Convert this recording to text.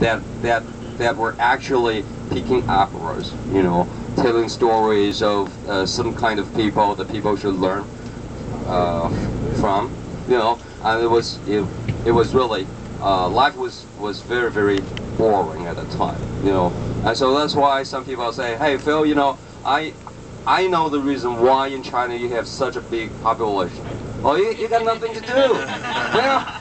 that that that were actually Peking operas, you know, telling stories of uh, some kind of people that people should learn uh, from, you know, and it was it, it was really uh, life was was very very boring at the time, you know, and so that's why some people say, hey Phil, you know, I I know the reason why in China you have such a big population. Well, you, you got nothing to do. well,